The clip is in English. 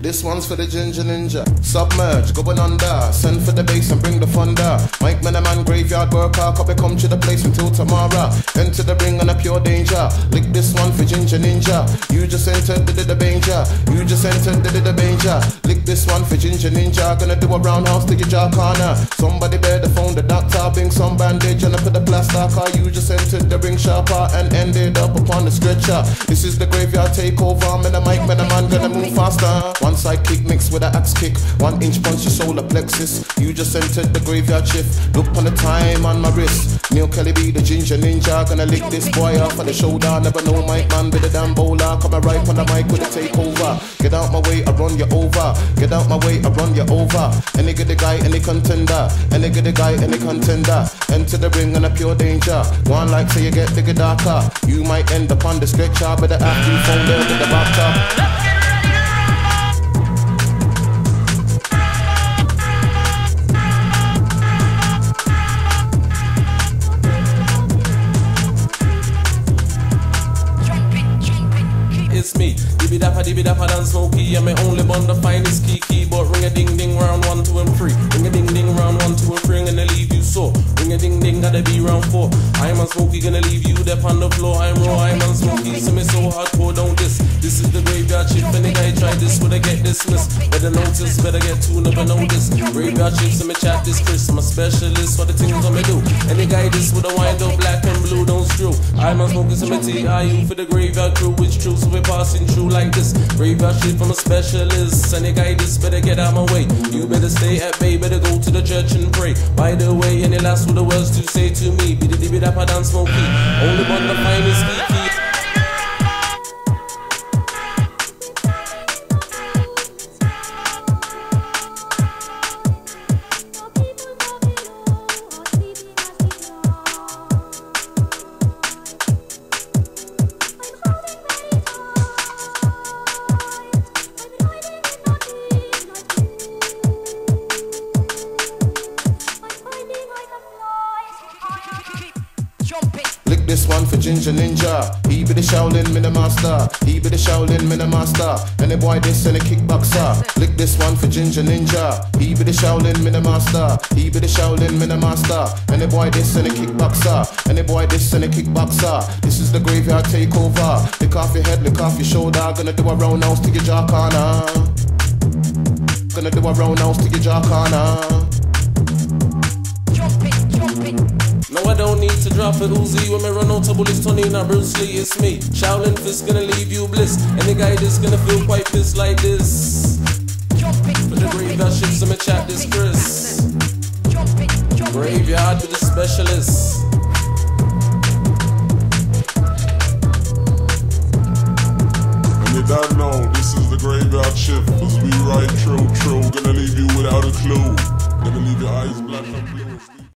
This one's for the ginger ninja. Submerge, going under. Send for the bass and bring the thunder. Mike man, a man, graveyard worker. Copy come to the place until tomorrow. Enter the ring on a pure danger. Lick this one for ginger ninja. You just entered the the danger. You just entered the the danger. Lick this one for ginger ninja. Gonna do a roundhouse to your jaw corner. Somebody better phone the doctor. Bring some bandage and I put the plaster. Car you just entered the ring sharper and ended up upon the stretcher. This is the graveyard takeover. Man, a mic, man, a man, gonna move faster. One side kick mixed with an axe kick. One inch punch your solar plexus. You just entered the graveyard shift. Look on the time on my wrist. Neil Kelly be the ginger ninja. Gonna lick this boy off on the shoulder. Never know my man be the damn bowler. Coming right on the mic with a takeover. Get out my way, I run you over. Get out my way, I run you over. Any good guy, any contender. Any good guy, any contender. Enter the ring on a pure danger. One like say you get bigger darker. You might end up on the stretcher, but the after phone there with the doctor. Me, dibby dapper, dibby dapper, dan smoky. I'm my only bond the finest key keyboard. Ring a ding ding round one, two, and three. Ring a ding ding round one, two, and three. Gonna leave you sore. Ring a ding ding, gotta be round four. I'm smoky, gonna leave you there on the floor. I'm raw, I'm smoky, so me so hardcore, don't diss. This is the graveyard shift, any guy try this, would I get dismissed? Better notice, better get two, never this. Graveyard shift, so me chat this Chris. I'm a specialist, what the things I'ma do. Any guy this with a wind up black and blue, don't screw. I'm on smoking some TIU for the graveyard crew, which true, so we passing through like this. Graveyard shit from a specialist. Any guy this better get out my way. You better stay at bay, better go to the church and pray. By the way, any last with the words to say to me? Biddy dibby dance smoky. Only one the finest kiki. Lick this one for Ginger Ninja. He be the Shaolin Mina Master. He be the Shaolin Mina Master. Any boy this and a kickboxer. Lick this one for Ginger Ninja. He be the Shaolin Mina Master. He be the Shaolin Mina Master. Any boy this and a kickboxer. Any boy this and a kickboxer. This is the graveyard takeover. Lick off your head, lick off your shoulder. Gonna do a roundhouse to your jaw corner. Gonna do a roundhouse to get your jaw corner. Drop it Uzi when me run out of bullets. Tony, not Bruce Lee, it's me. Shaolin fist gonna leave you bliss. Any guy that's gonna feel quite pissed like this. For the graveyard shit, so me chat this Chris. Graveyard to the specialists.